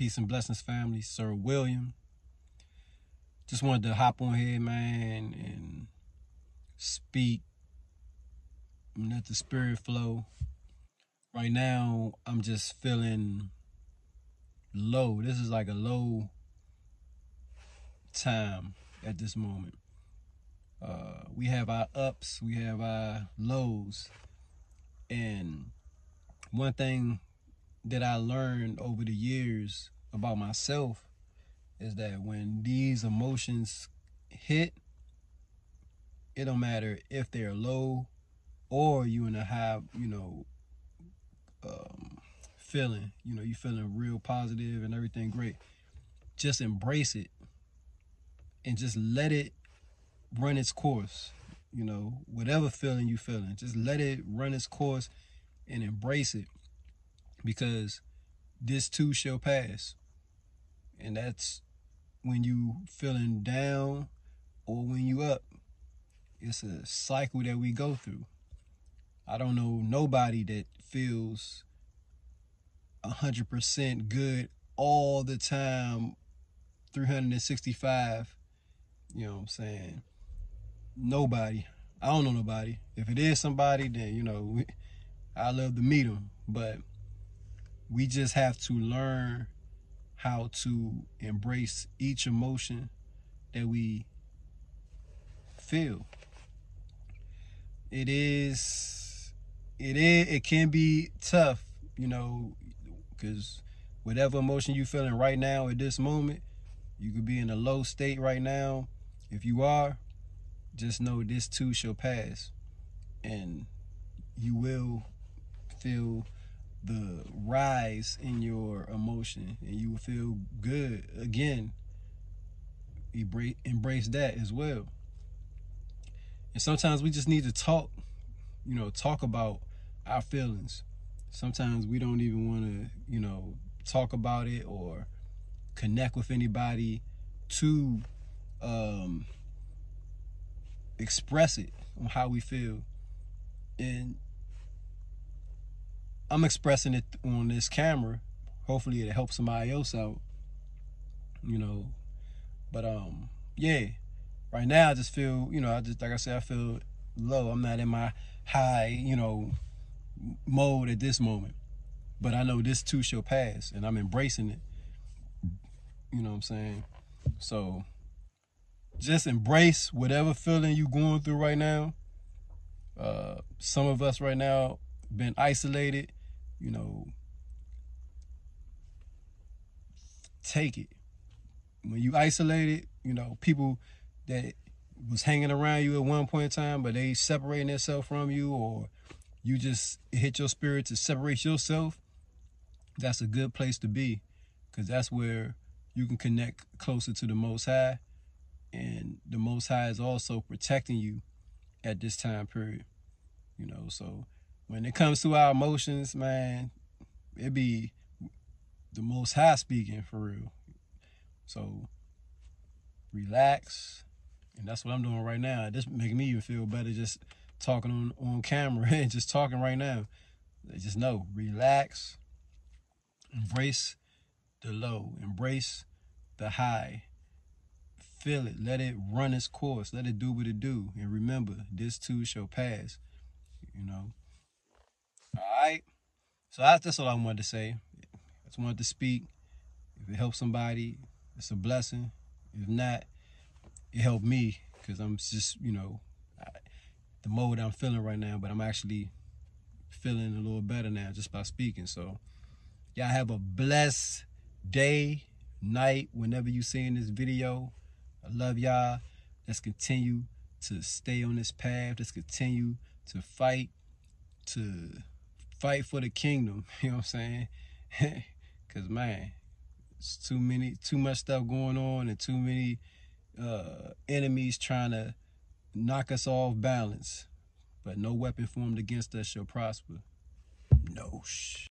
Peace and blessings, family. Sir William. Just wanted to hop on here, man, and speak and let the spirit flow. Right now, I'm just feeling low. This is like a low time at this moment. Uh, we have our ups, we have our lows, and one thing that I learned over the years about myself is that when these emotions hit, it don't matter if they're low or you in a high, you know, um, feeling, you know, you feeling real positive and everything great. Just embrace it and just let it run its course. You know, whatever feeling you feeling, just let it run its course and embrace it because this too shall pass. And that's when you feeling down or when you up. It's a cycle that we go through. I don't know nobody that feels 100% good all the time 365 you know what i'm saying nobody i don't know nobody if it is somebody then you know i love to meet them but we just have to learn how to embrace each emotion that we feel. It is, it is, it can be tough, you know, because whatever emotion you're feeling right now at this moment, you could be in a low state right now. If you are, just know this too shall pass, and you will feel the rise in your emotion and you will feel good again embrace that as well. And sometimes we just need to talk you know talk about our feelings. Sometimes we don't even want to you know talk about it or connect with anybody to um express it on how we feel. And I'm expressing it on this camera. Hopefully it helps somebody else out. You know. But um yeah. Right now I just feel, you know, I just like I said, I feel low. I'm not in my high, you know, mode at this moment. But I know this too shall pass and I'm embracing it. You know what I'm saying? So just embrace whatever feeling you're going through right now. Uh, some of us right now been isolated you know, take it. When you isolate it, you know, people that was hanging around you at one point in time, but they separating themselves from you, or you just hit your spirit to separate yourself, that's a good place to be. Because that's where you can connect closer to the Most High. And the Most High is also protecting you at this time period. You know, so when it comes to our emotions, man, it be the most high speaking for real. So relax. And that's what I'm doing right now. This making me even feel better just talking on, on camera and just talking right now. Just know, relax, embrace the low, embrace the high. Feel it. Let it run its course. Let it do what it do. And remember, this too shall pass. You know. All right. So that's, all I wanted to say. I just wanted to speak. If it helps somebody, it's a blessing. If not, it helped me because I'm just, you know, I, the mode I'm feeling right now, but I'm actually feeling a little better now just by speaking. So y'all have a blessed day, night, whenever you seeing this video. I love y'all. Let's continue to stay on this path. Let's continue to fight, to fight for the kingdom. You know what I'm saying? Cause man, it's too many, too much stuff going on, and too many uh, enemies trying to knock us off balance. But no weapon formed against us shall prosper. No.